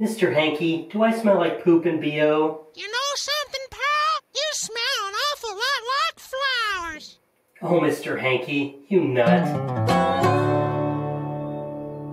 Mr. Hankey, do I smell like poop and B.O.? You know something, pal? You smell an awful lot like flowers. Oh, Mr. Hankey, you nut.